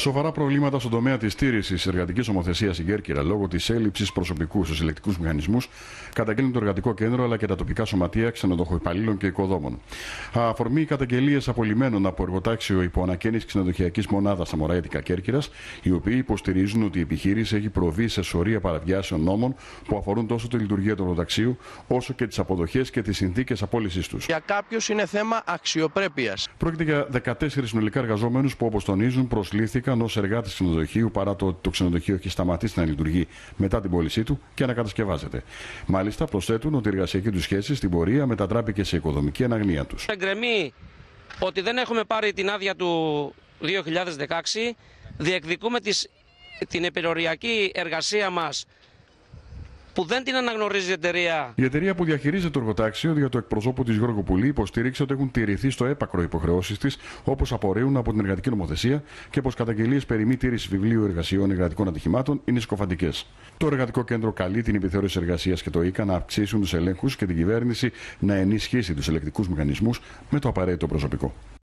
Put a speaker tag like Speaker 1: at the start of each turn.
Speaker 1: Σοβαρά προβλήματα στον τομέα της στήριξη εργατικής ομοθεσίας στην Κέρκυρα λόγω της έλλειψης προσωπικού στους ελεκτικούς μηχανισμούς καταγγέλνουν το εργατικό κέντρο αλλά και τα τοπικά σωματεία ξενοδοχοϊπαλλήλων και οικοδόμων. Αφορμή καταγγελίες απολυμμένων από εργοτάξιο υπό ανακαίνιση ξενοδοχειακής μονάδας στα Μωράιτικα Κέρκυρας, οι οποίοι υποστηρίζουν ότι η επιχείρηση έχει προβεί σε σωρία παραβιάσεων νόμων που αφορούν τόσο τη λειτουργία του εργοταξίου όσο και τις αποδοχές και τις συνθήκες απόλυσή τους.
Speaker 2: Για κάποιους είναι θέμα αξιοπρέπειας.
Speaker 1: Πρόκειται για 14 συνολικά εργαζόμενους που, όπως τονίζουν, προσλήφθηκαν ως εργάτες ξενοδοχείου παρά το ότι το ξενοδοχείο έχει σταματήσει να λειτουργεί μετά την πώλησή του και ανακατασκευάζεται. Μάλιστα, προσθέτουν ότι η εργασιακή τους σχέση στην πορεία μετατράπηκε σε οικοδομική αναγνία τους.
Speaker 3: Εγκρεμεί ότι δεν έχουμε πάρει την άδεια του 2016, διεκδικούμε τις, την επιρροριακή εργασία μας που δεν την αναγνωρίζει η εταιρεία.
Speaker 1: Η εταιρεία που διαχειρίζεται το εργοτάξιο για το εκπροσώπου της Γιώργο Πουλή υποστήριξε ότι έχουν τηρηθεί στο έπακρο υποχρεώσεις της, όπως απορρέουν από την εργατική νομοθεσία και πως καταγγελίες περί μη τήρησης βιβλίου εργασιών εργατικών ατυχημάτων είναι σκοφαντικές. Το εργατικό κέντρο καλεί την επιθεώρηση εργασίας και το ΙΚΑ να αυξήσουν τους ελέγχους και την κυβέρνηση να ενισχύσει τους ελεκτικούς μηχανισμούς με το απαραίτητο προσωπικό.